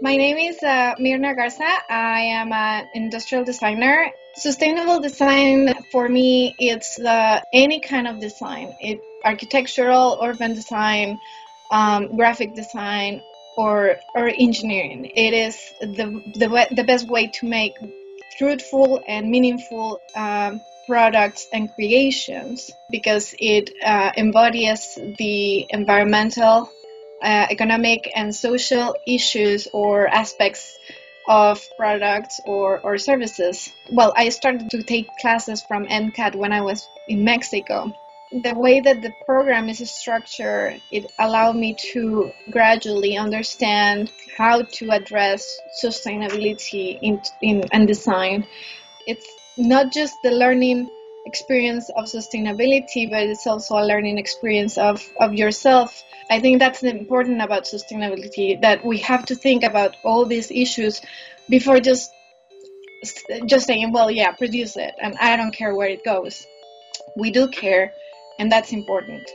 My name is uh, Mirna Garza. I am an industrial designer. Sustainable design for me, it's any kind of design. It architectural, urban design, um, graphic design, or or engineering. It is the the, the best way to make truthful and meaningful um, products and creations because it uh, embodies the environmental, uh, economic, and social issues or aspects of products or, or services. Well, I started to take classes from MCAD when I was in Mexico. The way that the program is structured, it allowed me to gradually understand how to address sustainability in, in and design. It's not just the learning experience of sustainability, but it's also a learning experience of, of yourself. I think that's important about sustainability that we have to think about all these issues before just just saying, well, yeah, produce it, and I don't care where it goes. We do care, and that's important.